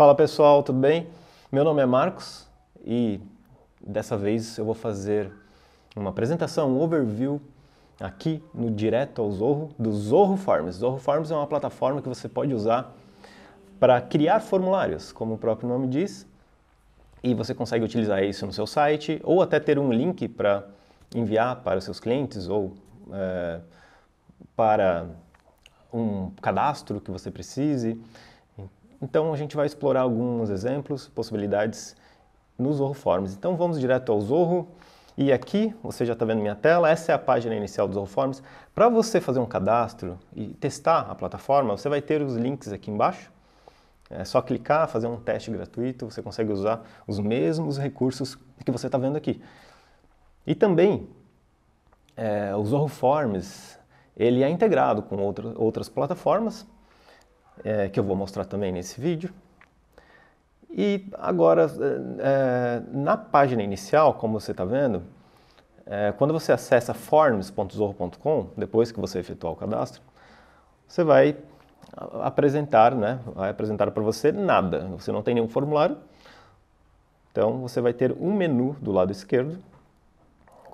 Fala pessoal, tudo bem? Meu nome é Marcos e dessa vez eu vou fazer uma apresentação, um overview aqui no Direto ao Zorro do Zorro Forms. Zorro Forms é uma plataforma que você pode usar para criar formulários, como o próprio nome diz, e você consegue utilizar isso no seu site ou até ter um link para enviar para os seus clientes ou é, para um cadastro que você precise. Então a gente vai explorar alguns exemplos, possibilidades no Zorro Forms. Então vamos direto ao Zorro. E aqui, você já está vendo minha tela, essa é a página inicial do Zorro Forms. Para você fazer um cadastro e testar a plataforma, você vai ter os links aqui embaixo. É só clicar, fazer um teste gratuito, você consegue usar os mesmos recursos que você está vendo aqui. E também, é, o Zorro Forms, ele é integrado com outra, outras plataformas, é, que eu vou mostrar também nesse vídeo. E agora, é, na página inicial, como você está vendo, é, quando você acessa forms.zorro.com, depois que você efetuar o cadastro, você vai apresentar, né, vai apresentar para você nada. Você não tem nenhum formulário, então você vai ter um menu do lado esquerdo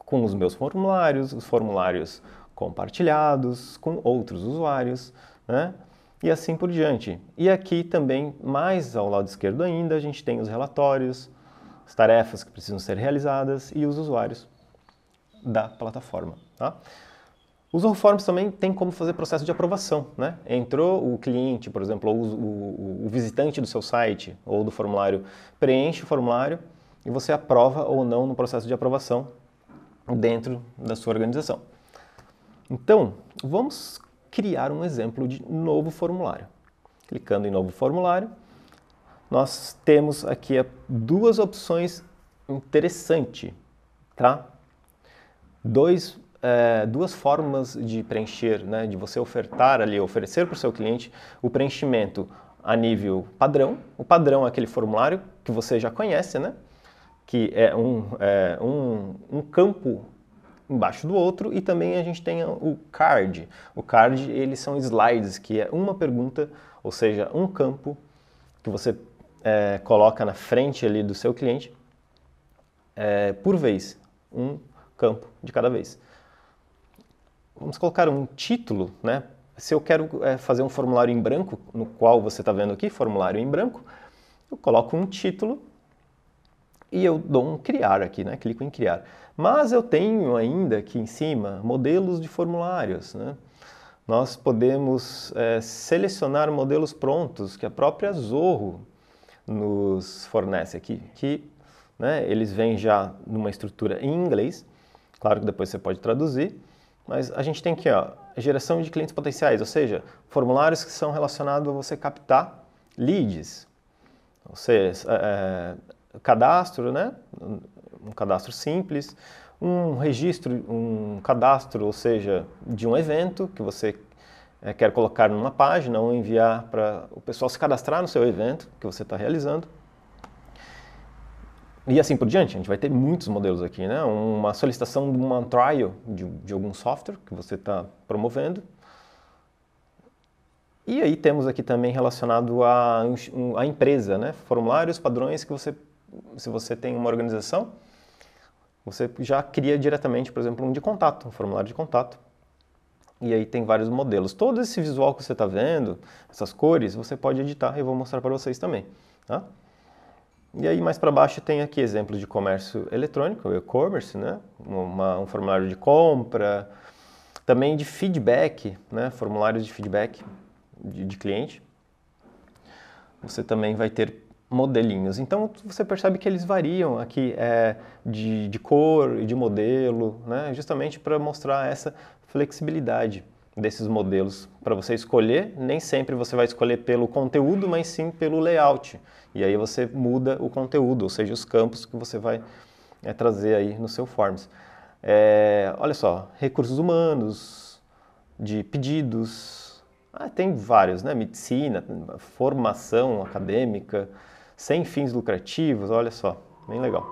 com os meus formulários, os formulários compartilhados com outros usuários, né? E assim por diante. E aqui também, mais ao lado esquerdo ainda, a gente tem os relatórios, as tarefas que precisam ser realizadas e os usuários da plataforma. Tá? Os Forms também tem como fazer processo de aprovação. Né? Entrou o cliente, por exemplo, ou o, o, o visitante do seu site ou do formulário, preenche o formulário e você aprova ou não no processo de aprovação dentro da sua organização. Então, vamos criar um exemplo de novo formulário. Clicando em novo formulário, nós temos aqui duas opções interessantes, tá? Dois, é, duas formas de preencher, né? de você ofertar ali, oferecer para o seu cliente o preenchimento a nível padrão. O padrão é aquele formulário que você já conhece, né? que é um, é, um, um campo embaixo do outro e também a gente tem o card. O card, eles são slides, que é uma pergunta, ou seja, um campo que você é, coloca na frente ali do seu cliente é, por vez, um campo de cada vez. Vamos colocar um título, né? Se eu quero é, fazer um formulário em branco, no qual você está vendo aqui, formulário em branco, eu coloco um título e eu dou um criar aqui, né? clico em criar. Mas eu tenho ainda aqui em cima modelos de formulários. Né? Nós podemos é, selecionar modelos prontos que a própria Zorro nos fornece aqui, que né, eles vêm já numa estrutura em inglês, claro que depois você pode traduzir, mas a gente tem aqui ó, geração de clientes potenciais, ou seja, formulários que são relacionados a você captar leads, ou seja, é, cadastro, né? Um cadastro simples, um registro, um cadastro, ou seja, de um evento que você é, quer colocar numa página ou enviar para o pessoal se cadastrar no seu evento que você está realizando. E assim por diante, a gente vai ter muitos modelos aqui, né? Uma solicitação de uma trial de, de algum software que você está promovendo. E aí temos aqui também relacionado à a, a empresa, né? Formulários, padrões que você se você tem uma organização, você já cria diretamente, por exemplo, um de contato, um formulário de contato. E aí tem vários modelos. Todo esse visual que você está vendo, essas cores, você pode editar e eu vou mostrar para vocês também. Tá? E aí mais para baixo tem aqui exemplos de comércio eletrônico, e-commerce, né? Uma, um formulário de compra, também de feedback, né? formulários de feedback de, de cliente. Você também vai ter modelinhos. Então você percebe que eles variam aqui é, de, de cor e de modelo, né? justamente para mostrar essa flexibilidade desses modelos para você escolher. Nem sempre você vai escolher pelo conteúdo, mas sim pelo layout. E aí você muda o conteúdo, ou seja, os campos que você vai é, trazer aí no seu Forms. É, olha só, recursos humanos, de pedidos, ah, tem vários, né? Medicina, formação acadêmica, sem fins lucrativos, olha só, bem legal.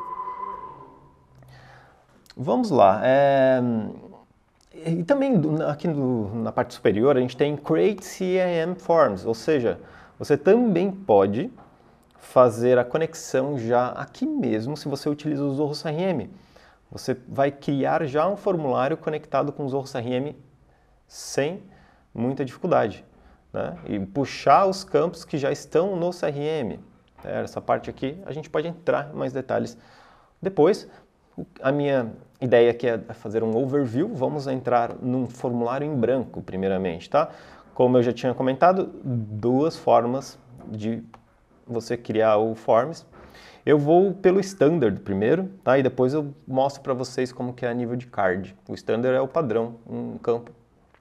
Vamos lá. É... E também aqui no, na parte superior a gente tem Create CAM Forms, ou seja, você também pode fazer a conexão já aqui mesmo se você utiliza o Zorro CRM. Você vai criar já um formulário conectado com o Zorro CRM sem muita dificuldade. Né? E puxar os campos que já estão no CRM. É, essa parte aqui a gente pode entrar em mais detalhes depois. A minha ideia aqui é fazer um overview. Vamos entrar num formulário em branco, primeiramente, tá? Como eu já tinha comentado, duas formas de você criar o Forms. Eu vou pelo Standard primeiro, tá? E depois eu mostro para vocês como que é a nível de card. O Standard é o padrão, um campo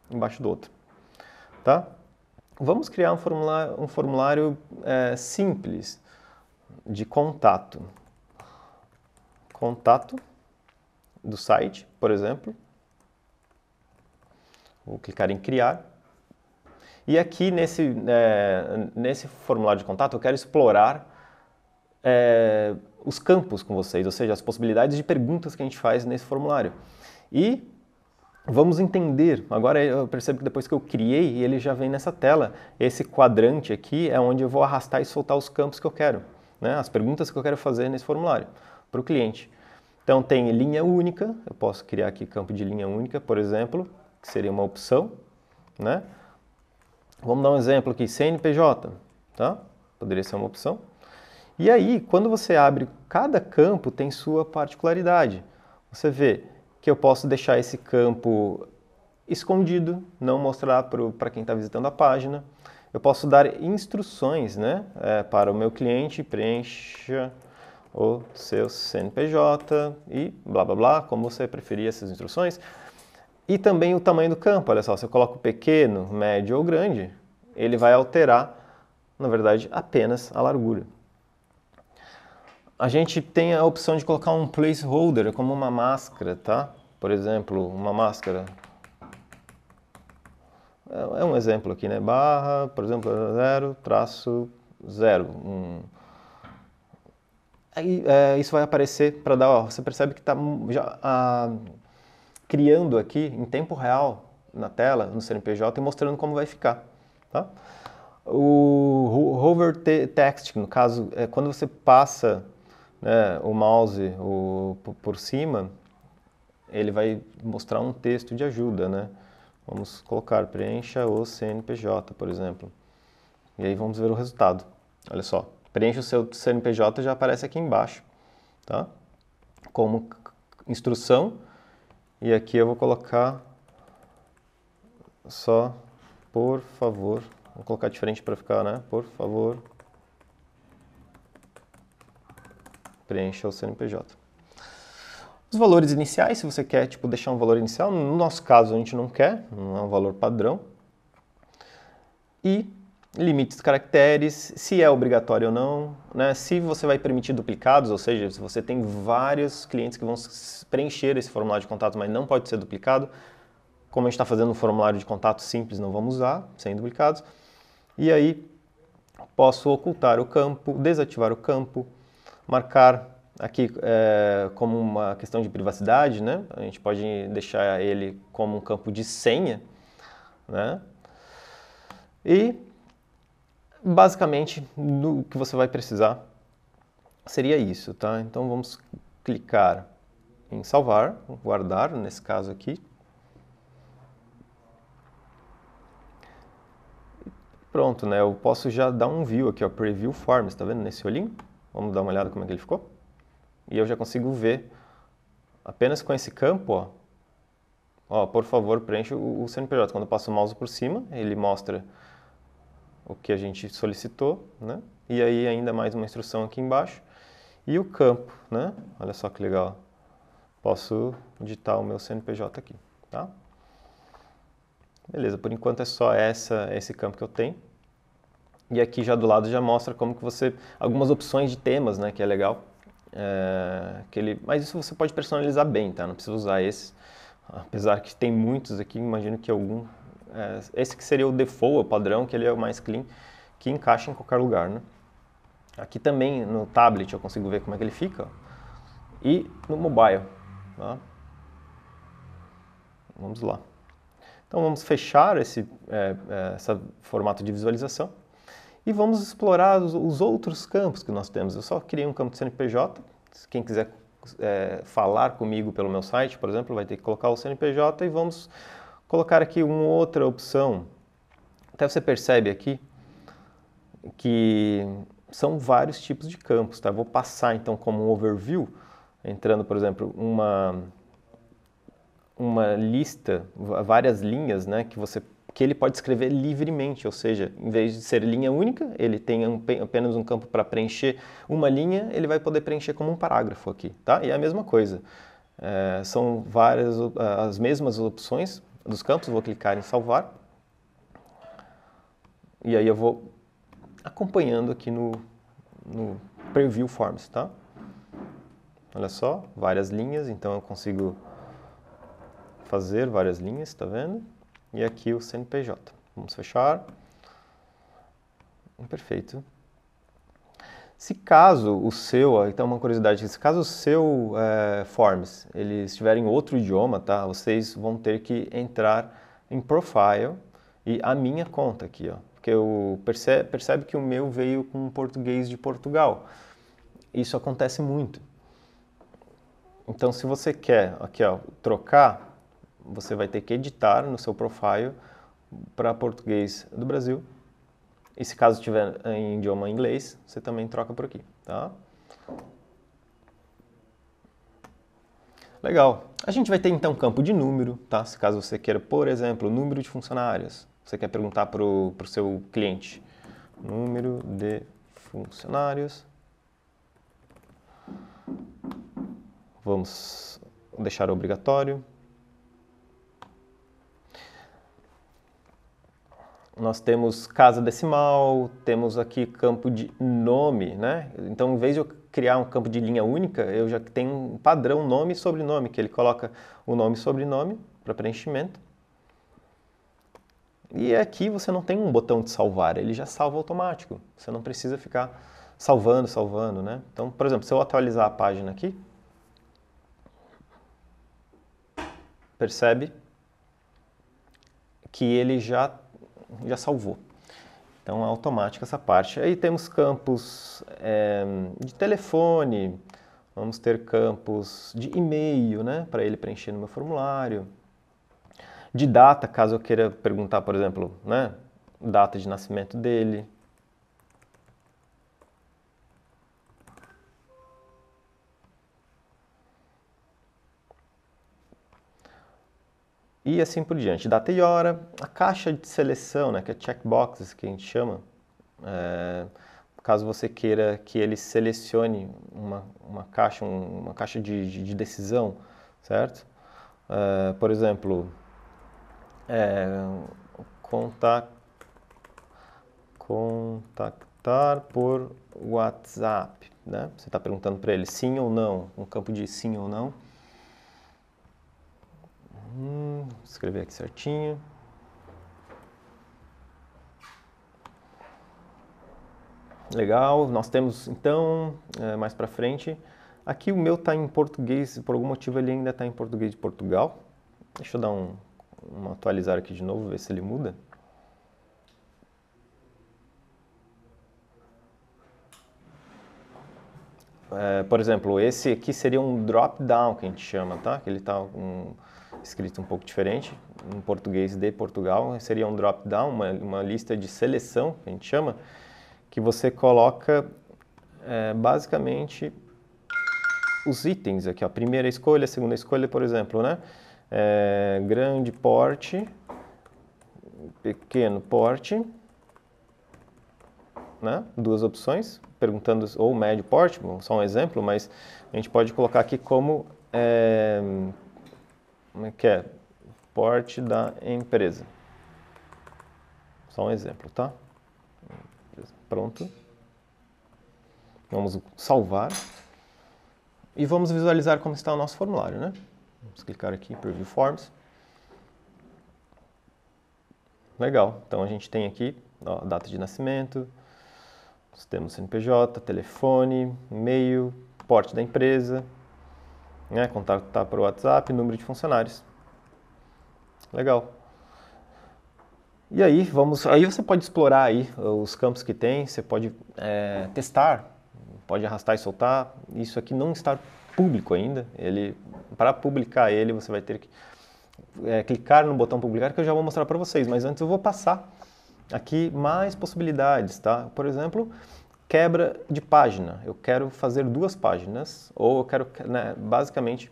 embaixo do outro, tá? Vamos criar um formulário, um formulário é, simples de contato. Contato do site, por exemplo. Vou clicar em criar. E aqui nesse, é, nesse formulário de contato eu quero explorar é, os campos com vocês, ou seja, as possibilidades de perguntas que a gente faz nesse formulário. E vamos entender, agora eu percebo que depois que eu criei, ele já vem nessa tela. Esse quadrante aqui é onde eu vou arrastar e soltar os campos que eu quero, né? as perguntas que eu quero fazer nesse formulário para o cliente. Então tem linha única, eu posso criar aqui campo de linha única, por exemplo, que seria uma opção, né? Vamos dar um exemplo aqui, CNPJ, tá? Poderia ser uma opção. E aí, quando você abre, cada campo tem sua particularidade. Você vê que eu posso deixar esse campo escondido, não mostrar para quem está visitando a página. Eu posso dar instruções né, é, para o meu cliente, preencha o seu CNPJ e blá blá blá, como você preferir essas instruções. E também o tamanho do campo, olha só, se eu coloco pequeno, médio ou grande, ele vai alterar, na verdade, apenas a largura. A gente tem a opção de colocar um placeholder como uma máscara, tá? Por exemplo, uma máscara. É, é um exemplo aqui, né? Barra, por exemplo, zero, traço, zero. Um... Aí, é, isso vai aparecer para dar, ó, você percebe que está já criando aqui em tempo real na tela, no CNPJ, e mostrando como vai ficar. Tá? O hover text, no caso, é quando você passa né, o mouse o, por cima, ele vai mostrar um texto de ajuda, né? Vamos colocar preencha o CNPJ, por exemplo. E aí vamos ver o resultado. Olha só, preencha o seu CNPJ já aparece aqui embaixo, tá? Como instrução e aqui eu vou colocar só, por favor, vou colocar diferente para ficar, né? Por favor, preencha o CNPJ. Os valores iniciais, se você quer tipo, deixar um valor inicial, no nosso caso a gente não quer, não é um valor padrão. E limites de caracteres, se é obrigatório ou não, né? se você vai permitir duplicados, ou seja, se você tem vários clientes que vão preencher esse formulário de contato, mas não pode ser duplicado, como a gente está fazendo um formulário de contato simples, não vamos usar, sem duplicados. E aí posso ocultar o campo, desativar o campo, marcar aqui é, como uma questão de privacidade, né? A gente pode deixar ele como um campo de senha, né? E basicamente o que você vai precisar seria isso, tá? Então vamos clicar em salvar, guardar, nesse caso aqui. Pronto, né? Eu posso já dar um view aqui, ó, Preview Forms, tá vendo nesse olhinho? Vamos dar uma olhada como é que ele ficou. E eu já consigo ver, apenas com esse campo, ó, ó por favor, preencha o, o CNPJ. Quando eu passo o mouse por cima, ele mostra o que a gente solicitou, né? E aí ainda mais uma instrução aqui embaixo. E o campo, né? Olha só que legal. Posso digitar o meu CNPJ aqui, tá? Beleza, por enquanto é só essa, esse campo que eu tenho. E aqui já do lado já mostra como que você... Algumas opções de temas, né? Que é legal. É, que ele, mas isso você pode personalizar bem, tá? Não precisa usar esse. Apesar que tem muitos aqui, imagino que algum é, esse que seria o default, o padrão, que ele é o mais clean, que encaixa em qualquer lugar, né? Aqui também no tablet eu consigo ver como é que ele fica. E no mobile. Tá? Vamos lá. Então vamos fechar esse é, é, formato de visualização. E vamos explorar os, os outros campos que nós temos. Eu só criei um campo de CNPJ. Quem quiser é, falar comigo pelo meu site, por exemplo, vai ter que colocar o CNPJ e vamos colocar aqui uma outra opção. Até você percebe aqui que são vários tipos de campos, tá? Vou passar então como um overview, entrando, por exemplo, uma uma lista, várias linhas, né, que você que ele pode escrever livremente, ou seja, em vez de ser linha única, ele tem um, apenas um campo para preencher uma linha, ele vai poder preencher como um parágrafo aqui, tá? E é a mesma coisa. É, são várias as mesmas opções dos campos, vou clicar em salvar. E aí eu vou acompanhando aqui no, no Preview Forms, tá? Olha só, várias linhas, então eu consigo fazer várias linhas, tá vendo? E aqui o CNPJ. Vamos fechar. Perfeito. Se caso o seu, então uma curiosidade, se caso o seu é, Forms ele estiver em outro idioma, tá? Vocês vão ter que entrar em Profile e a minha conta aqui, ó. Porque eu percebe, percebe que o meu veio com português de Portugal. Isso acontece muito. Então, se você quer aqui, ó, trocar você vai ter que editar no seu profile para português do Brasil. E se caso tiver em idioma inglês, você também troca por aqui, tá? Legal. A gente vai ter então campo de número, tá? Se caso você queira, por exemplo, número de funcionários. Você quer perguntar para o seu cliente. Número de funcionários. Vamos deixar obrigatório. Nós temos casa decimal, temos aqui campo de nome, né? Então, em vez de eu criar um campo de linha única, eu já tenho um padrão nome e sobrenome, que ele coloca o nome e sobrenome para preenchimento. E aqui você não tem um botão de salvar, ele já salva automático. Você não precisa ficar salvando, salvando, né? Então, por exemplo, se eu atualizar a página aqui, percebe que ele já já salvou. Então é automática essa parte. Aí temos campos é, de telefone, vamos ter campos de e-mail, né, para ele preencher no meu formulário. De data, caso eu queira perguntar, por exemplo, né, data de nascimento dele. E assim por diante. Data e hora, a caixa de seleção, né, que é checkboxes que a gente chama, é, caso você queira que ele selecione uma, uma caixa, um, uma caixa de, de, de decisão, certo? É, por exemplo, é, contact, contactar por WhatsApp, né? Você está perguntando para ele sim ou não, um campo de sim ou não. Hum, escrever aqui certinho. Legal, nós temos então, é, mais para frente, aqui o meu está em português, por algum motivo ele ainda está em português de Portugal. Deixa eu dar um, um atualizar aqui de novo, ver se ele muda. É, por exemplo, esse aqui seria um drop down que a gente chama, tá? Que ele está um, escrito um pouco diferente, em português de Portugal, seria um drop-down, uma, uma, lista de seleção, que a gente chama, que você coloca é, basicamente os itens aqui, a primeira escolha, a segunda escolha, por exemplo, né? É, grande porte, pequeno porte, né? duas opções, perguntando, ou médio porte, só um exemplo, mas a gente pode colocar aqui como é, como é que é? Porte da empresa. Só um exemplo, tá? Pronto. Vamos salvar. E vamos visualizar como está o nosso formulário, né? Vamos clicar aqui em Preview Forms. Legal. Então a gente tem aqui ó, data de nascimento, nós temos CNPJ, telefone, e-mail, porte da empresa, né? Contatar por WhatsApp, número de funcionários. Legal. E aí, vamos, aí você pode explorar aí os campos que tem, você pode é, testar, pode arrastar e soltar. Isso aqui não está público ainda. Ele, para publicar ele, você vai ter que é, clicar no botão publicar, que eu já vou mostrar para vocês. Mas antes eu vou passar aqui mais possibilidades, tá? Por exemplo, quebra de página. Eu quero fazer duas páginas, ou eu quero, né, basicamente,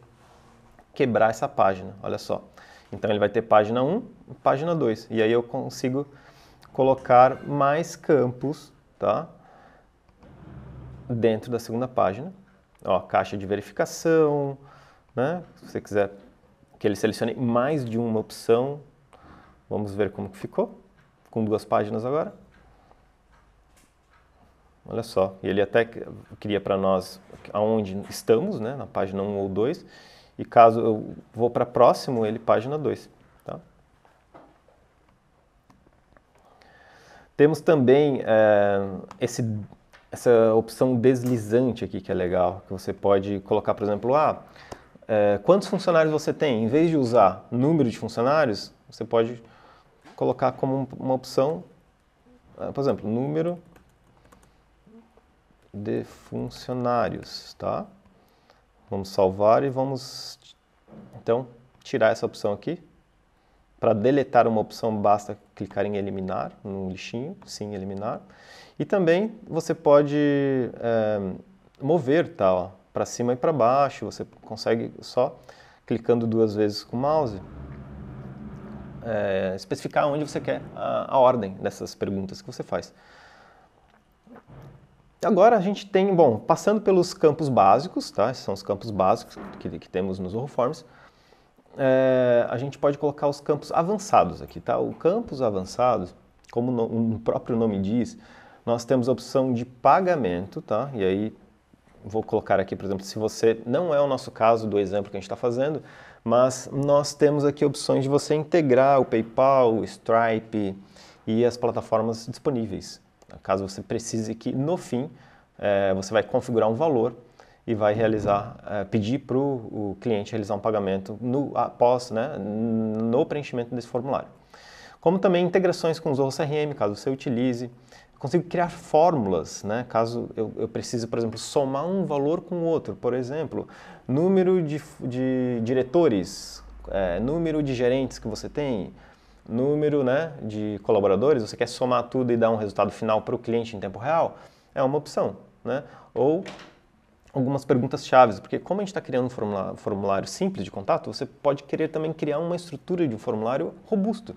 quebrar essa página. Olha só. Então ele vai ter página 1 e página 2. E aí eu consigo colocar mais campos tá? dentro da segunda página. Ó, caixa de verificação, né? se você quiser que ele selecione mais de uma opção, vamos ver como que ficou, com duas páginas agora. Olha só, e ele até cria para nós aonde estamos, né, na página 1 ou 2, e caso eu vou para próximo, ele página 2. Tá? Temos também é, esse, essa opção deslizante aqui que é legal, que você pode colocar, por exemplo, ah, é, quantos funcionários você tem? Em vez de usar número de funcionários, você pode colocar como uma opção, é, por exemplo, número de funcionários, tá? Vamos salvar e vamos, então, tirar essa opção aqui. Para deletar uma opção, basta clicar em eliminar, no lixinho, sim, eliminar. E também você pode é, mover tá, para cima e para baixo, você consegue só clicando duas vezes com o mouse, é, especificar onde você quer a, a ordem dessas perguntas que você faz. Agora a gente tem, bom, passando pelos campos básicos, tá? Esses são os campos básicos que, que temos nos Forms. É, a gente pode colocar os campos avançados aqui, tá? O campos avançados, como no, o próprio nome diz, nós temos a opção de pagamento, tá? E aí vou colocar aqui, por exemplo, se você não é o nosso caso do exemplo que a gente está fazendo, mas nós temos aqui opções de você integrar o PayPal, o Stripe e as plataformas disponíveis caso você precise que no fim é, você vai configurar um valor e vai realizar, é, pedir para o cliente realizar um pagamento no, após, né, no preenchimento desse formulário. Como também integrações com o Zorro CRM, caso você utilize. consigo criar fórmulas, né, caso eu, eu precise, por exemplo, somar um valor com outro. Por exemplo, número de, de diretores, é, número de gerentes que você tem, número né, de colaboradores, você quer somar tudo e dar um resultado final para o cliente em tempo real, é uma opção. Né? Ou algumas perguntas chaves, porque como a gente está criando um formulário, simples de contato, você pode querer também criar uma estrutura de um formulário robusto,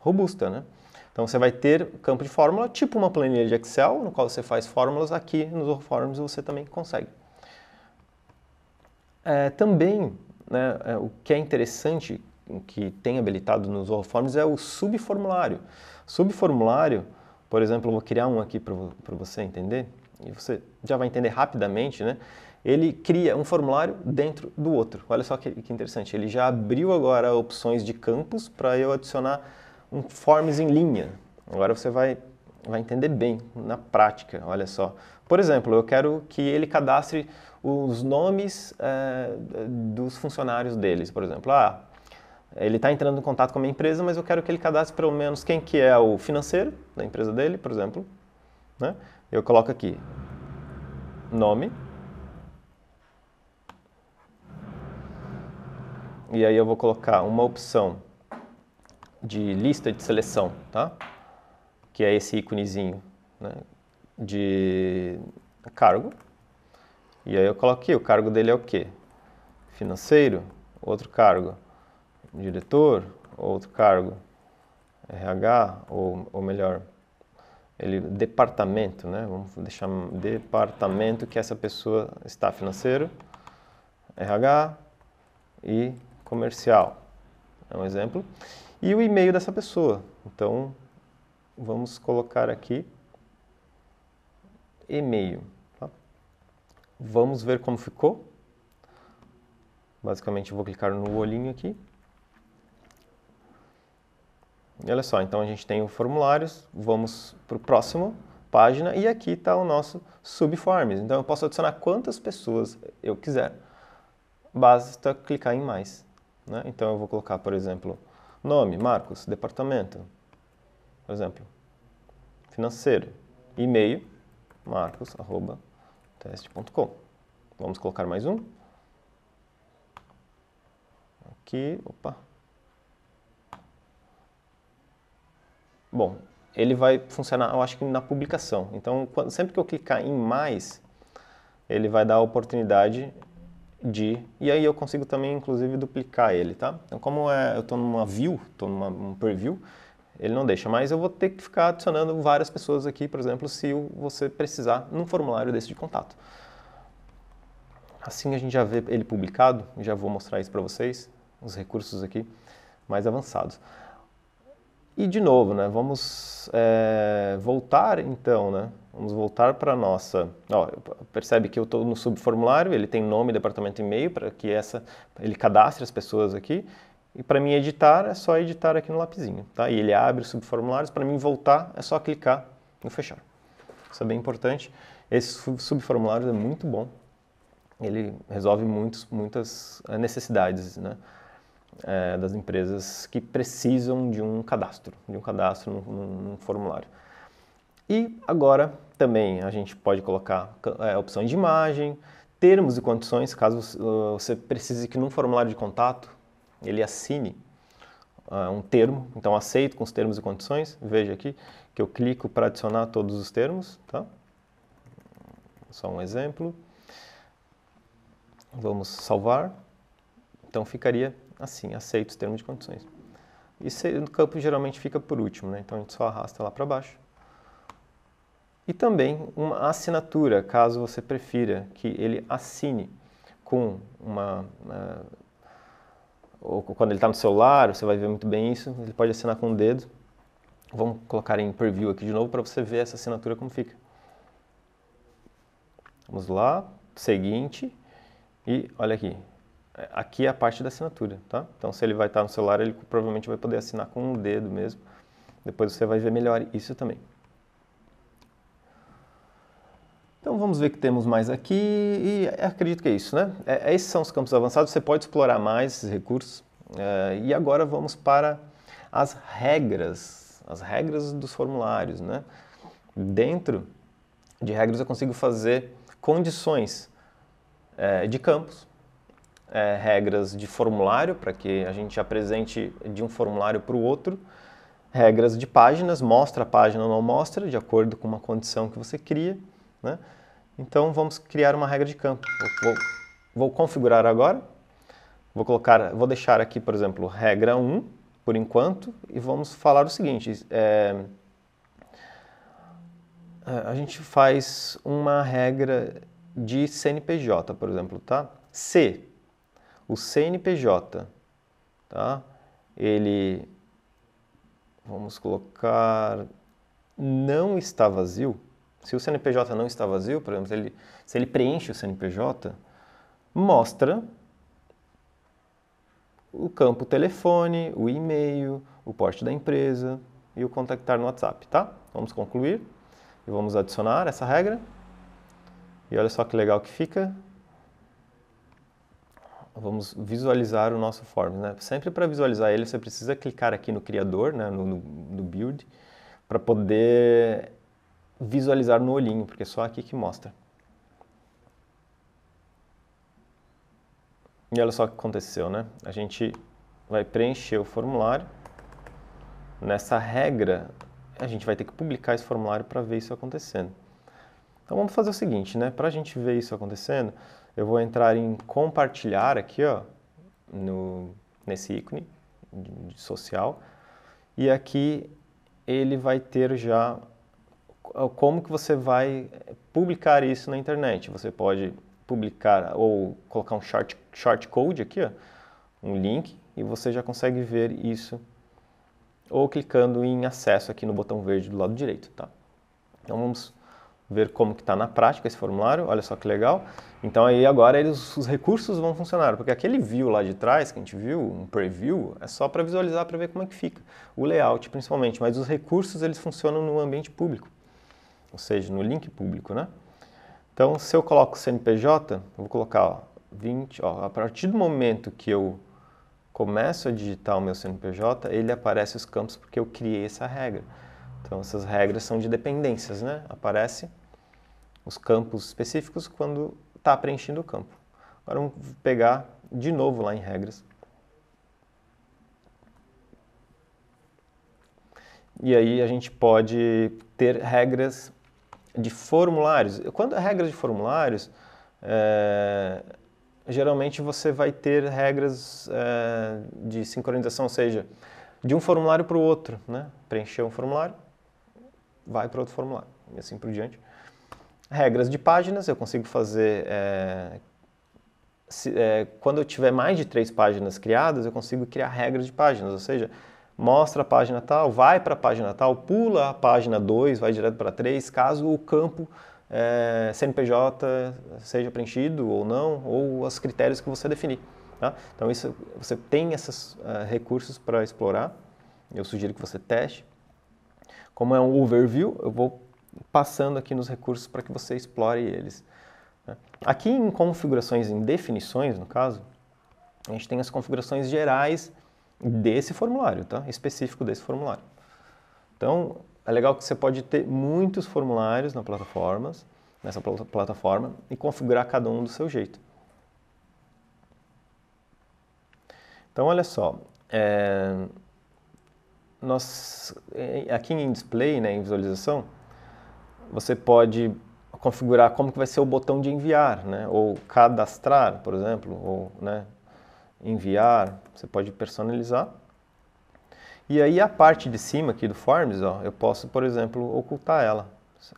robusta, né? Então você vai ter campo de fórmula, tipo uma planilha de Excel, no qual você faz fórmulas aqui nos Forms você também consegue. É, também, né, é, o que é interessante que tem habilitado nos Forms é o subformulário. Subformulário, por exemplo, eu vou criar um aqui para você entender, e você já vai entender rapidamente, né? Ele cria um formulário dentro do outro. Olha só que, que interessante, ele já abriu agora opções de campos para eu adicionar um forms em linha. Agora você vai, vai entender bem na prática, olha só. Por exemplo, eu quero que ele cadastre os nomes é, dos funcionários deles, por exemplo. Ah, ele está entrando em contato com a minha empresa, mas eu quero que ele cadastre pelo menos quem que é o financeiro da empresa dele, por exemplo. Né? Eu coloco aqui nome. E aí eu vou colocar uma opção de lista de seleção, tá? Que é esse íconezinho né? de cargo. E aí eu coloco aqui, o cargo dele é o quê? Financeiro, outro cargo diretor, outro cargo, RH, ou, ou melhor, ele departamento, né? Vamos deixar departamento que essa pessoa está financeiro, RH e comercial. É um exemplo. E o e-mail dessa pessoa. Então, vamos colocar aqui e-mail. Tá? Vamos ver como ficou. Basicamente, vou clicar no olhinho aqui. E olha só, então a gente tem o formulários, vamos para o próximo página e aqui está o nosso subforms. Então eu posso adicionar quantas pessoas eu quiser, basta clicar em mais. Né? Então eu vou colocar, por exemplo, nome, Marcos, departamento. por exemplo, financeiro, e-mail, marcos.teste.com. Vamos colocar mais um. Aqui, opa. Bom, ele vai funcionar, eu acho que na publicação. Então, quando, sempre que eu clicar em mais, ele vai dar a oportunidade de... E aí eu consigo também, inclusive, duplicar ele, tá? Então, como é, eu estou numa view, estou numa um preview, ele não deixa, mas eu vou ter que ficar adicionando várias pessoas aqui, por exemplo, se você precisar num formulário desse de contato. Assim a gente já vê ele publicado, já vou mostrar isso para vocês, os recursos aqui mais avançados. E de novo, né, vamos é, voltar então, né, vamos voltar para a nossa, ó, percebe que eu estou no subformulário, ele tem nome, departamento e e-mail, para que essa, ele cadastre as pessoas aqui, e para mim editar, é só editar aqui no lapisinho, tá? E ele abre os subformulários, para mim voltar é só clicar no fechar. Isso é bem importante. Esse subformulário é muito bom, ele resolve muitos, muitas eh, necessidades, né? É, das empresas que precisam de um cadastro, de um cadastro num, num formulário. E agora também a gente pode colocar é, opções de imagem, termos e condições, caso você precise que num formulário de contato ele assine uh, um termo, então aceito com os termos e condições, veja aqui que eu clico para adicionar todos os termos, tá? Só um exemplo. Vamos salvar. Então ficaria assim, aceito os termos de condições. E no campo geralmente fica por último, né? então a gente só arrasta lá para baixo. E também uma assinatura, caso você prefira que ele assine com uma... Uh, ou quando ele está no celular, você vai ver muito bem isso, ele pode assinar com o dedo. Vamos colocar em preview aqui de novo para você ver essa assinatura como fica. Vamos lá, seguinte, e olha aqui, aqui é a parte da assinatura, tá? Então, se ele vai estar no celular, ele provavelmente vai poder assinar com um dedo mesmo. Depois você vai ver melhor isso também. Então, vamos ver o que temos mais aqui e acredito que é isso, né? É, esses são os campos avançados, você pode explorar mais esses recursos. É, e agora vamos para as regras, as regras dos formulários, né? Dentro de regras eu consigo fazer condições é, de campos é, regras de formulário, para que a gente apresente de um formulário para o outro, regras de páginas, mostra a página ou não mostra, de acordo com uma condição que você cria. Né? Então vamos criar uma regra de campo. Vou, vou, configurar agora, vou, colocar, vou deixar aqui, por exemplo, regra 1, por enquanto, e vamos falar o seguinte, é, a gente faz uma regra de CNPJ, por exemplo, tá? Se o CNPJ, tá? Ele, vamos colocar, não está vazio. Se o CNPJ não está vazio, por exemplo, ele, se ele preenche o CNPJ, mostra o campo telefone, o e-mail, o porte da empresa e o contactar no WhatsApp, tá? Vamos concluir e vamos adicionar essa regra. E olha só que legal que fica vamos visualizar o nosso form. Né? Sempre para visualizar ele, você precisa clicar aqui no criador, né? no, no, no build, para poder visualizar no olhinho, porque é só aqui que mostra. E olha só o que aconteceu, né? A gente vai preencher o formulário. Nessa regra, a gente vai ter que publicar esse formulário para ver isso acontecendo. Então vamos fazer o seguinte, né? Para a gente ver isso acontecendo, eu vou entrar em compartilhar aqui, ó, no, nesse ícone de, social. E aqui ele vai ter já como que você vai publicar isso na internet. Você pode publicar ou colocar um short, short code aqui, ó, um link, e você já consegue ver isso ou clicando em acesso aqui no botão verde do lado direito, tá? Então vamos ver como que está na prática esse formulário, olha só que legal. Então aí agora eles, os recursos vão funcionar, porque aquele view lá de trás que a gente viu, um preview, é só para visualizar, para ver como é que fica. O layout principalmente, mas os recursos eles funcionam no ambiente público, ou seja, no link público, né? Então se eu coloco CNPJ, eu vou colocar ó, 20, ó, a partir do momento que eu começo a digitar o meu CNPJ, ele aparece os campos porque eu criei essa regra. Então essas regras são de dependências, né? Aparece os campos específicos quando está preenchendo o campo. Agora vamos pegar de novo lá em regras. E aí a gente pode ter regras de formulários. Quando é regras de formulários, é, geralmente você vai ter regras é, de sincronização, ou seja, de um formulário para o outro. Né? Preencher um formulário, vai para outro formulário, e assim por diante. Regras de páginas, eu consigo fazer. É, se, é, quando eu tiver mais de três páginas criadas, eu consigo criar regras de páginas, ou seja, mostra a página tal, vai para a página tal, pula a página 2, vai direto para 3, caso o campo é, CNPJ seja preenchido ou não, ou os critérios que você definir. Tá? Então isso, você tem esses uh, recursos para explorar, eu sugiro que você teste. Como é um overview, eu vou passando aqui nos recursos para que você explore eles. Né? Aqui em configurações, em definições, no caso, a gente tem as configurações gerais desse formulário, tá? específico desse formulário. Então, é legal que você pode ter muitos formulários na plataforma, nessa plataforma e configurar cada um do seu jeito. Então, olha só, é, nós, é, aqui em display, né, em visualização, você pode configurar como que vai ser o botão de enviar, né, ou cadastrar, por exemplo, ou né, enviar, você pode personalizar. E aí a parte de cima aqui do Forms, ó, eu posso, por exemplo, ocultar ela.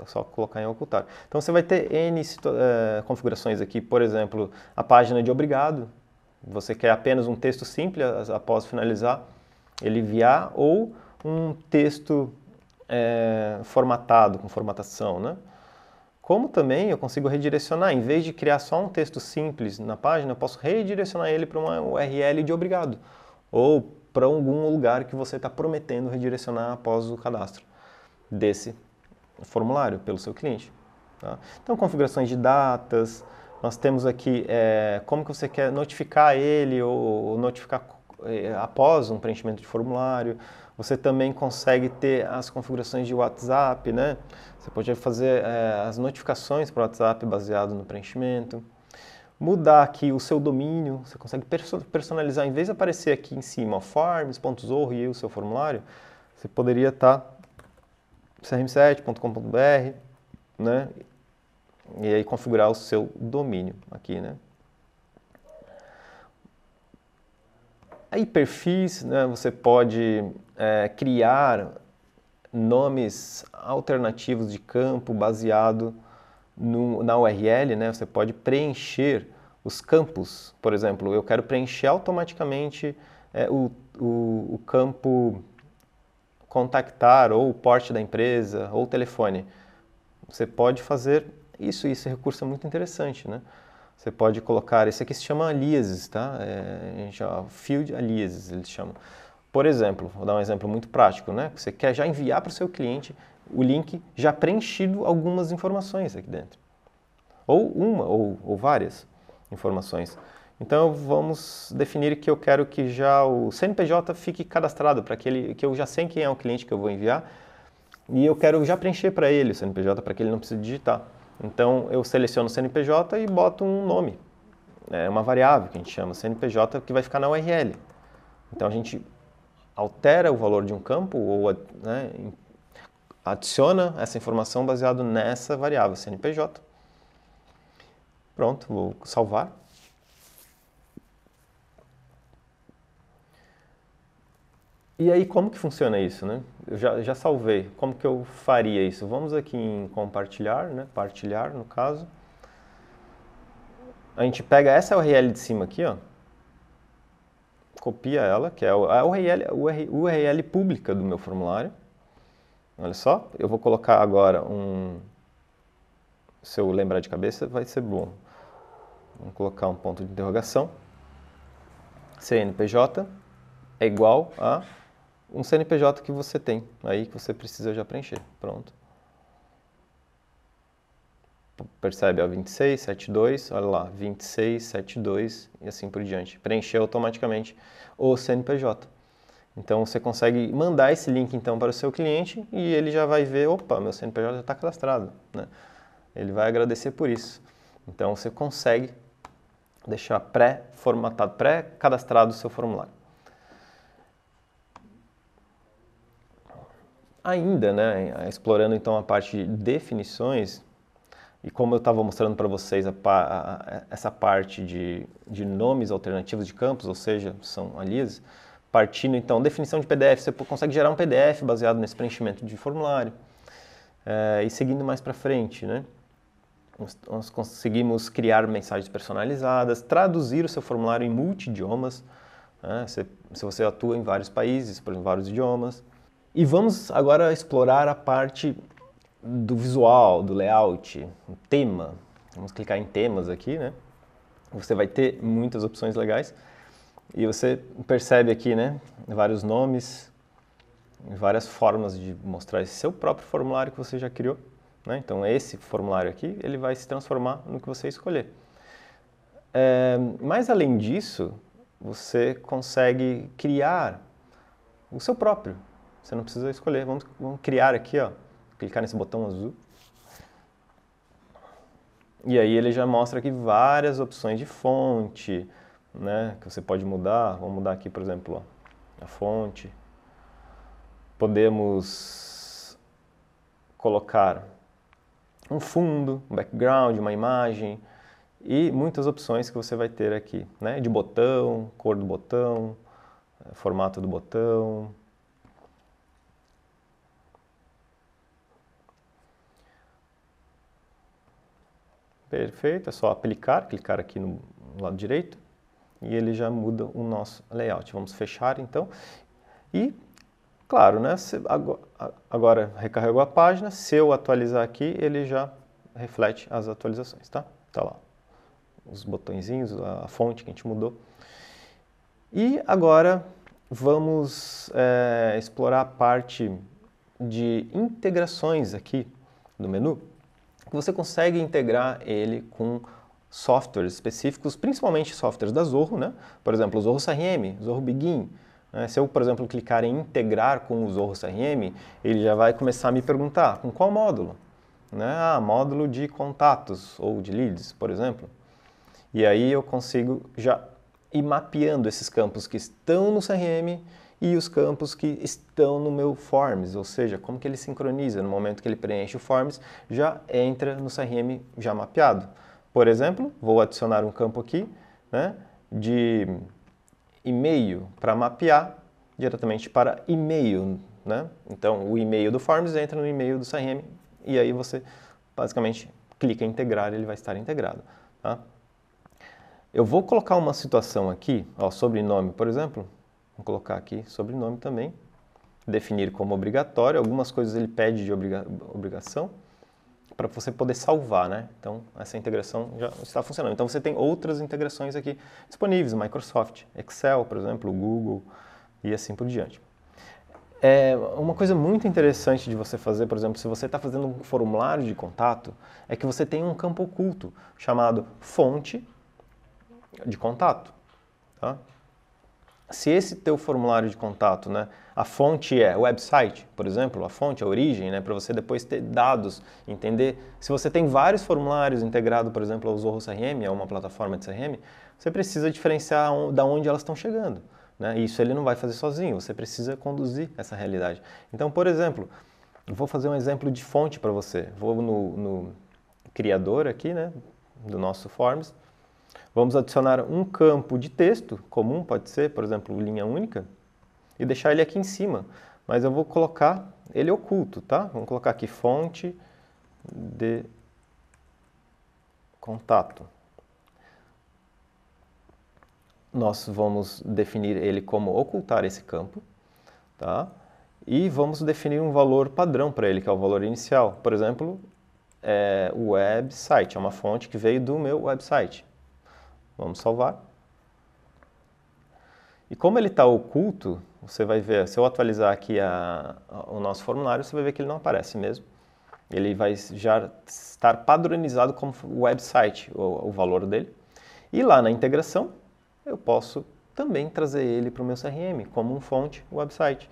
É só colocar em ocultar. Então você vai ter N é, configurações aqui, por exemplo, a página de obrigado. Você quer apenas um texto simples após finalizar, ele enviar, ou um texto é, formatado, com formatação, né? Como também eu consigo redirecionar, em vez de criar só um texto simples na página, eu posso redirecionar ele para uma URL de obrigado ou para algum lugar que você está prometendo redirecionar após o cadastro desse formulário pelo seu cliente. Tá? Então, configurações de datas, nós temos aqui é, como que você quer notificar ele ou, notificar é, após um preenchimento de formulário. Você também consegue ter as configurações de WhatsApp, né? Você pode fazer é, as notificações para o WhatsApp baseado no preenchimento. Mudar aqui o seu domínio, você consegue personalizar, em vez de aparecer aqui em cima, forms.zorro e o seu formulário, você poderia estar tá crm7.com.br, né? E aí configurar o seu domínio aqui, né? Aí perfis, né? Você pode é, criar nomes alternativos de campo baseado no, na URL, né? Você pode preencher os campos. Por exemplo, eu quero preencher automaticamente é, o, o, o, campo contactar ou o porte da empresa ou o telefone. Você pode fazer isso e esse recurso é muito interessante, né? Você pode colocar, esse aqui se chama aliases, tá? É, a gente chama field aliases, eles chamam. Por exemplo, vou dar um exemplo muito prático, né? Você quer já enviar para o seu cliente o link já preenchido algumas informações aqui dentro. Ou uma, ou, ou várias informações. Então vamos definir que eu quero que já o CNPJ fique cadastrado para aquele que eu já sei quem é o cliente que eu vou enviar e eu quero já preencher para ele o CNPJ para que ele não precise digitar. Então eu seleciono o CNPJ e boto um nome, é uma variável que a gente chama CNPJ que vai ficar na URL. Então a gente altera o valor de um campo ou né, adiciona essa informação baseado nessa variável CNPJ. Pronto, vou salvar. E aí, como que funciona isso, né? Eu já, já salvei. Como que eu faria isso? Vamos aqui em compartilhar, né? Partilhar, no caso. A gente pega essa URL de cima aqui, ó copia ela, que é a URL, URL pública do meu formulário. Olha só, eu vou colocar agora um. Se eu lembrar de cabeça, vai ser bom. Vamos colocar um ponto de interrogação. CNPJ é igual a um CNPJ que você tem, aí que você precisa já preencher. Pronto. Percebe, ó, 26, 72, olha lá, 26, 72 e assim por diante. Preencheu automaticamente o CNPJ. Então você consegue mandar esse link então para o seu cliente e ele já vai ver, opa, meu CNPJ já está cadastrado. Né? Ele vai agradecer por isso. Então você consegue deixar pré-formatado, pré-cadastrado o seu formulário. Ainda, né, explorando então a parte de definições, e como eu estava mostrando para vocês a, a, essa parte de, de nomes alternativos de campos, ou seja, são aliases, partindo então, definição de PDF, você consegue gerar um PDF baseado nesse preenchimento de formulário. É, e seguindo mais para frente, né? Nós conseguimos criar mensagens personalizadas, traduzir o seu formulário em multi-idiomas, né? se, se você atua em vários países, por exemplo, vários idiomas. E vamos agora explorar a parte do visual, do layout, o tema. Vamos clicar em temas aqui, né? Você vai ter muitas opções legais. E você percebe aqui, né, vários nomes, várias formas de mostrar esse seu próprio formulário que você já criou. Né? Então, esse formulário aqui, ele vai se transformar no que você escolher. É, mas, além disso, você consegue criar o seu próprio. Você não precisa escolher. Vamos, vamos criar aqui, ó clicar nesse botão azul. E aí ele já mostra aqui várias opções de fonte, né, que você pode mudar. Vamos mudar aqui, por exemplo, ó, a fonte. Podemos colocar um fundo, um background, uma imagem e muitas opções que você vai ter aqui, né, de botão, cor do botão, formato do botão, Perfeito, é só aplicar, clicar aqui no lado direito e ele já muda o nosso layout. Vamos fechar então. E, claro, né, agora recarregou a página, se eu atualizar aqui, ele já reflete as atualizações, tá? Tá lá, os botõezinhos, a fonte que a gente mudou. E agora vamos é, explorar a parte de integrações aqui do menu você consegue integrar ele com softwares específicos, principalmente softwares da Zorro, né? por exemplo, o Zorro CRM, Zorro Begin. Né? Se eu, por exemplo, clicar em integrar com o Zorro CRM, ele já vai começar a me perguntar com qual módulo? Né? Ah, módulo de contatos ou de leads, por exemplo. E aí eu consigo já ir mapeando esses campos que estão no CRM e os campos que estão no meu Forms, ou seja, como que ele sincroniza. No momento que ele preenche o Forms, já entra no CRM já mapeado. Por exemplo, vou adicionar um campo aqui né, de e-mail para mapear diretamente para e-mail. Né? Então, o e-mail do Forms entra no e-mail do CRM e aí você basicamente clica em integrar ele vai estar integrado. Tá? Eu vou colocar uma situação aqui, ó, sobrenome, por exemplo, Vou colocar aqui sobrenome também. Definir como obrigatório. Algumas coisas ele pede de obriga obrigação para você poder salvar, né? Então, essa integração já está funcionando. Então, você tem outras integrações aqui disponíveis, Microsoft, Excel, por exemplo, Google e assim por diante. É, uma coisa muito interessante de você fazer, por exemplo, se você está fazendo um formulário de contato, é que você tem um campo oculto chamado fonte de contato. Tá? Se esse teu formulário de contato, né, a fonte é website, por exemplo, a fonte, a origem, né, para você depois ter dados, entender. Se você tem vários formulários integrados, por exemplo, ao Zorro CRM, é uma plataforma de CRM, você precisa diferenciar da onde elas estão chegando. Né? Isso ele não vai fazer sozinho, você precisa conduzir essa realidade. Então, por exemplo, vou fazer um exemplo de fonte para você. Vou no, no criador aqui, né, do nosso Forms, Vamos adicionar um campo de texto comum, pode ser, por exemplo, linha única, e deixar ele aqui em cima. Mas eu vou colocar ele oculto, tá? Vamos colocar aqui fonte de contato. Nós vamos definir ele como ocultar esse campo, tá? E vamos definir um valor padrão para ele, que é o valor inicial. Por exemplo, é, website, é uma fonte que veio do meu website. Vamos salvar. E como ele está oculto, você vai ver, se eu atualizar aqui a, a, o nosso formulário, você vai ver que ele não aparece mesmo. Ele vai já estar padronizado como website, o, o valor dele. E lá na integração, eu posso também trazer ele para o meu CRM como um fonte website.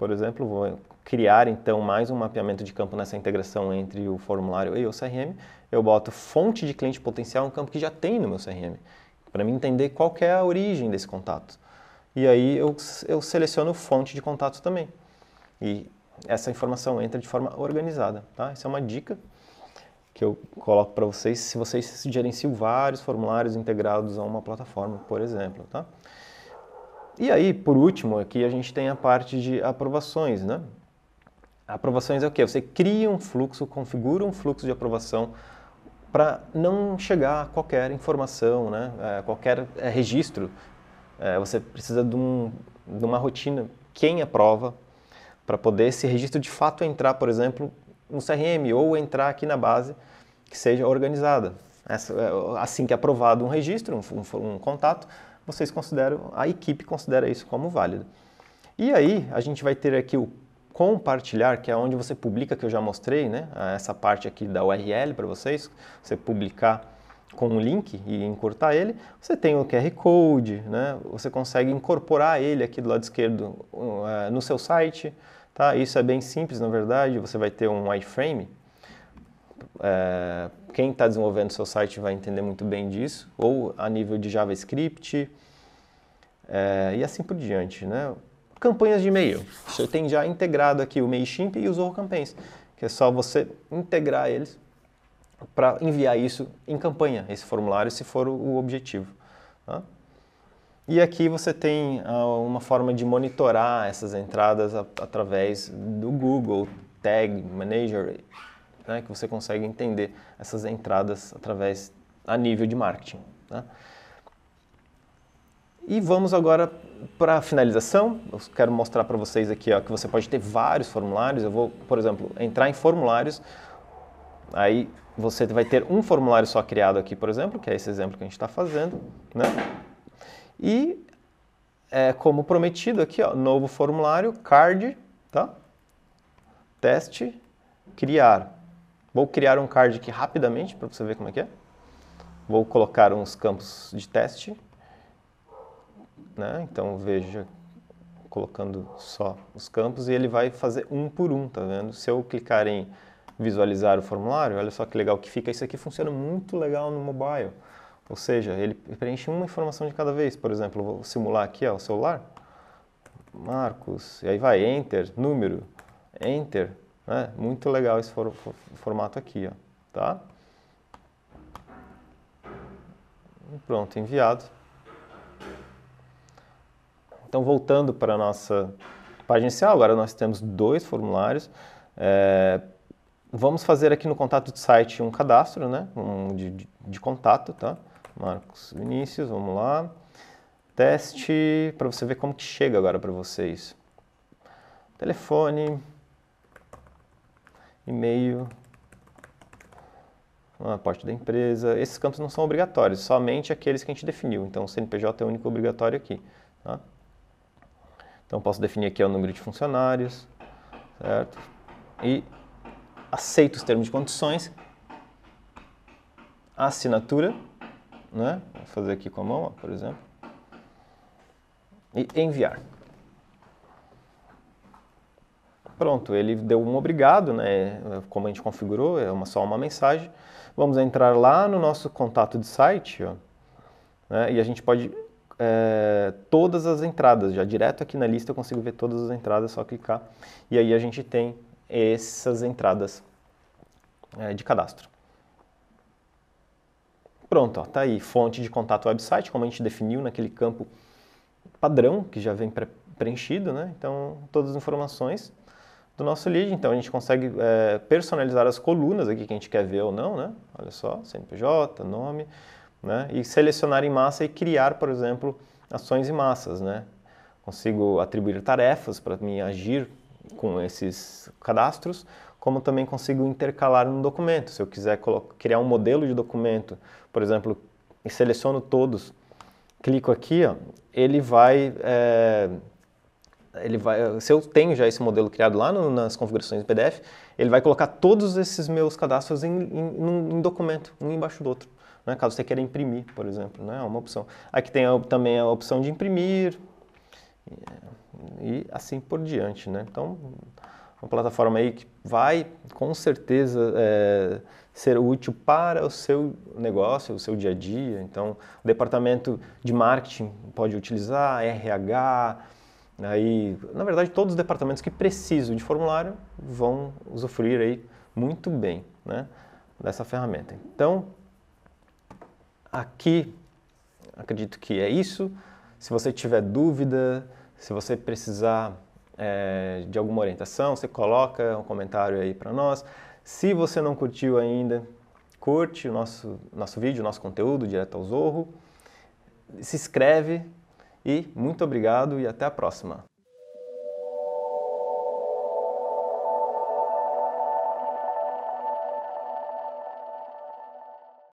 Por exemplo, vou criar então mais um mapeamento de campo nessa integração entre o formulário e o CRM. Eu boto fonte de cliente potencial, um campo que já tem no meu CRM, para mim entender qual é a origem desse contato. E aí eu, eu seleciono fonte de contato também. E essa informação entra de forma organizada. Tá? Essa é uma dica que eu coloco para vocês se vocês gerenciam vários formulários integrados a uma plataforma, por exemplo. Tá? E aí, por último, aqui a gente tem a parte de aprovações. Né? Aprovações é o quê? Você cria um fluxo, configura um fluxo de aprovação para não chegar a qualquer informação, né? É, qualquer é, registro. É, você precisa de, um, de uma rotina. Quem aprova, para poder esse registro de fato entrar, por exemplo, no CRM ou entrar aqui na base que seja organizada. Essa, é, assim que é aprovado um registro, um, um, um, contato, vocês consideram, a equipe considera isso como válido. E aí a gente vai ter aqui o compartilhar, que é onde você publica, que eu já mostrei, né? Essa parte aqui da URL para vocês, você publicar com um link e encurtar ele, você tem o QR Code, né? Você consegue incorporar ele aqui do lado esquerdo uh, no seu site, Tá? Isso é bem simples, na verdade. Você vai ter um iframe. É, quem está desenvolvendo seu site vai entender muito bem disso, ou a nível de JavaScript é, e assim por diante. Né? Campanhas de e-mail. Você tem já integrado aqui o MailChimp e o Zorro Campaigns, que é só você integrar eles para enviar isso em campanha, esse formulário, se for o objetivo. Tá? E aqui você tem uh, uma forma de monitorar essas entradas através do Google Tag Manager, né, que você consegue entender essas entradas através a nível de marketing. Né? E vamos agora para a finalização. Eu quero mostrar para vocês aqui ó, que você pode ter vários formulários. Eu vou, por exemplo, entrar em formulários. Aí você vai ter um formulário só criado aqui, por exemplo, que é esse exemplo que a gente está fazendo. Né? E, é, como prometido aqui, ó, novo formulário, card, tá? Teste, criar. Vou criar um card aqui rapidamente para você ver como é que é. Vou colocar uns campos de teste. Né? Então veja, colocando só os campos e ele vai fazer um por um, tá vendo? Se eu clicar em visualizar o formulário, olha só que legal que fica. Isso aqui funciona muito legal no mobile. Ou seja, ele preenche uma informação de cada vez. Por exemplo, vou simular aqui ó, o celular. Marcos, e aí vai, Enter, número, Enter. Né? Muito legal esse for, for, formato aqui. Ó, tá? Pronto, enviado. Então, voltando para a nossa página inicial, agora nós temos dois formulários. É, vamos fazer aqui no contato de site um cadastro, né? Um de, de, de contato, tá? Marcos Vinícius, vamos lá. Teste para você ver como que chega agora para vocês. Telefone, e-mail, a parte da empresa. Esses campos não são obrigatórios, somente aqueles que a gente definiu. Então, o CNPJ é o único obrigatório aqui. Tá? Então, posso definir aqui o número de funcionários, certo? E aceito os termos de condições. A assinatura né? Vou fazer aqui com a mão, ó, por exemplo. E enviar. Pronto, ele deu um obrigado, né? Como a gente configurou, é uma, só uma mensagem. Vamos entrar lá no nosso contato de site, ó, né? e a gente pode é, todas as entradas, já direto aqui na lista eu consigo ver todas as entradas, só clicar. E aí a gente tem essas entradas é, de cadastro. Pronto, está aí, fonte de contato website, como a gente definiu naquele campo padrão, que já vem preenchido, né? Então, todas as informações do nosso lead. Então, a gente consegue é, personalizar as colunas aqui que a gente quer ver ou não, né? Olha só, CNPJ, nome, né? E selecionar em massa e criar, por exemplo, ações em massas, né? Consigo atribuir tarefas para mim agir com esses cadastros, como também consigo intercalar no documento. Se eu quiser criar um modelo de documento, por exemplo, e seleciono todos, clico aqui, ó, ele vai é, ele vai, se eu tenho já esse modelo criado lá no, nas configurações do PDF, ele vai colocar todos esses meus cadastros em, em, em documento, um embaixo do outro. Né? Caso você queira imprimir, por exemplo, né? é uma opção. Aqui tem a, também a opção de imprimir e assim por diante. Né? Então, uma plataforma aí que vai com certeza é, ser útil para o seu negócio, o seu dia a dia. Então, o departamento de marketing pode utilizar, RH, aí, na verdade, todos os departamentos que precisam de formulário vão usufruir aí muito bem né, dessa ferramenta. Então, aqui, acredito que é isso. Se você tiver dúvida, se você precisar é, de alguma orientação, você coloca um comentário aí para nós. Se você não curtiu ainda, curte o nosso, nosso vídeo, nosso conteúdo direto ao Zorro. Se inscreve e muito obrigado e até a próxima.